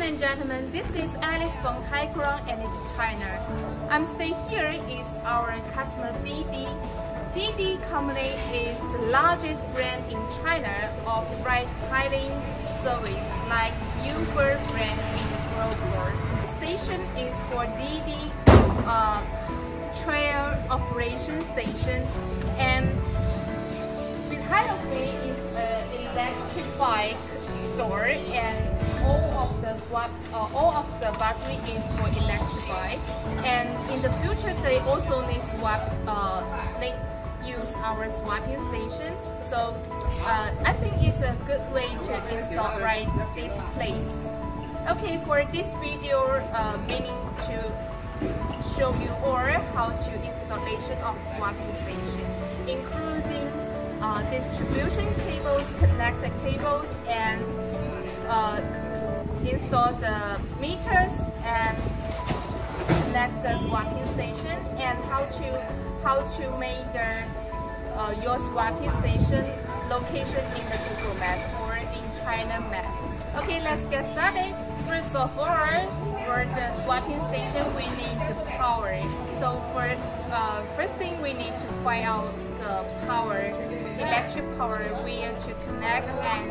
and gentlemen, this is Alice from Tycorun Energy China. I'm staying here is our customer DIDI. DIDI company is the largest brand in China of ride-hailing service like Uber brand in the global. Station is for DIDI uh, trail operation station and behind of me is an electric bike store and all of the swap, uh, all of the battery is for electrified, and in the future they also need swap uh, they use our swapping station. So uh, I think it's a good way to install right this place. Okay for this video uh, meaning to show you all how to installation of swapping station including uh, distribution cables, connector cables and install the meters and connect the swapping station and how to how to make the uh, your swapping station location in the Google Map or in China Map. Okay, let's get started. First of all, for the swapping station, we need the power. So for uh, first thing, we need to find out the power, electric power where to connect, and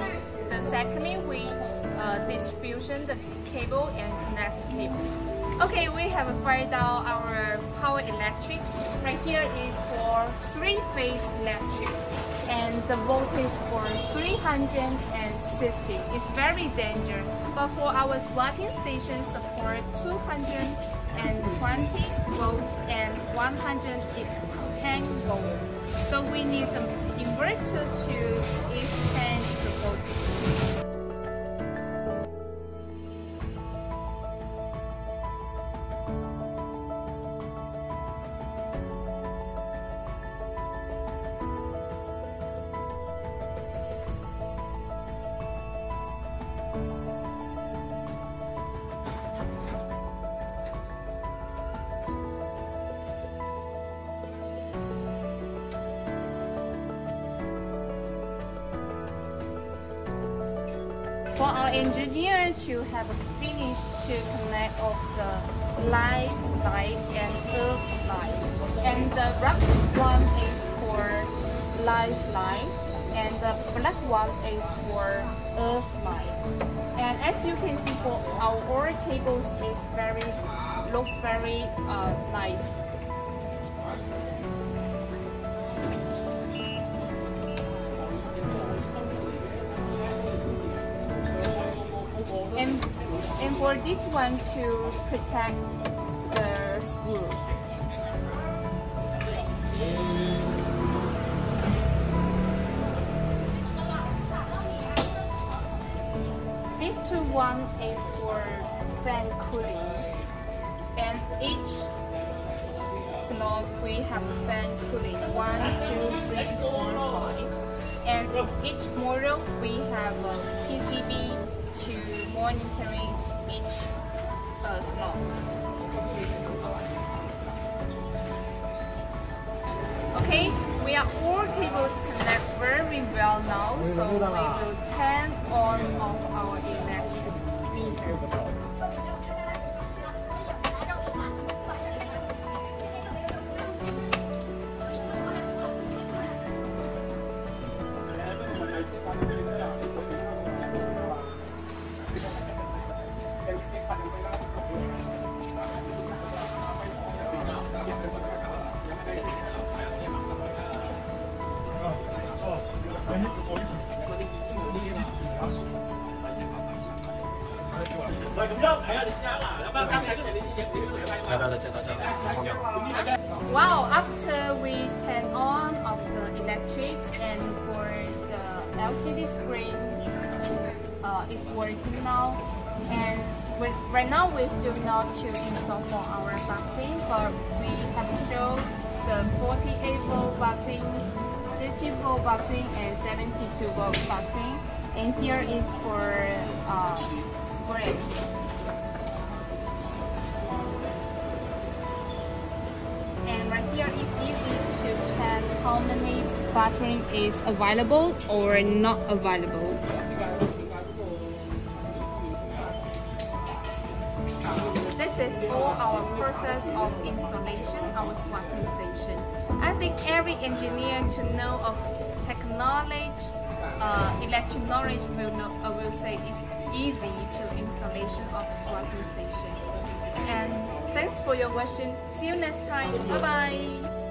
the secondly, we uh, distribution the cable and connect the cable. Okay, we have find out our power electric. Right here is for three-phase electric and the voltage for 360. is very dangerous. But for our swapping station support 220 volt and 110 volt. So we need an inverter to exchange the voltage. For our engineer to have a finish to connect of the live line and earth line. And the red one is for live line and the black one is for earth line. And as you can see for our oil cables is very looks very uh, nice. For this one to protect the screw. This two one is for fan cooling, and each slot we have fan cooling. One, two, three, four, five, and each model we have a PCB to monitoring each uh, slot. Okay, we are all cables connect very well now, so we will turn on of our electric meter. Wow, after we turn on of the electric and for the LCD screen uh, is working now. And right now we still not to install for our battery but we have shown 60 volt battery and 72 volt battery and here is for uh. And right here it's easy to check how many battery is available or not available. This is all our process of installation, our swapping station. I think every engineer to know of technology, uh, electric knowledge will, know, uh, will say it's easy to installation of swapping station. And thanks for your question. See you next time. Bye bye.